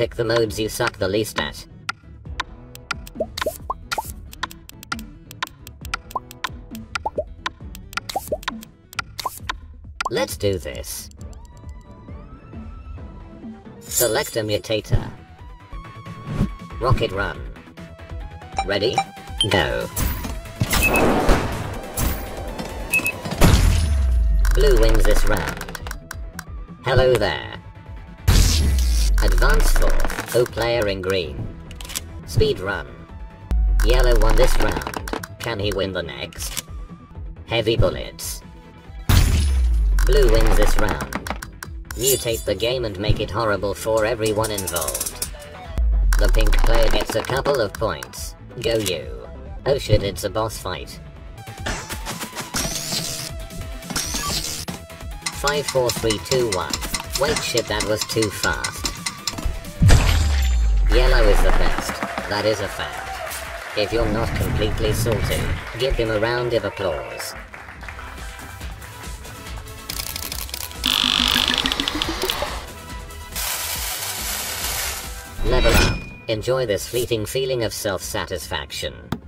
Pick the modes you suck the least at. Let's do this. Select a mutator. Rocket run. Ready? Go. Blue wins this round. Hello there. Advance forth, O player in green. Speed run. Yellow won this round. Can he win the next? Heavy bullets. Blue wins this round. Mutate the game and make it horrible for everyone involved. The pink player gets a couple of points. Go you. Oh shit, it's a boss fight. 5, 4, 3, 2, 1. Wait shit, that was too fast. Yellow is the best. That is a fact. If you're not completely salty, give him a round of applause. Level up. Enjoy this fleeting feeling of self-satisfaction.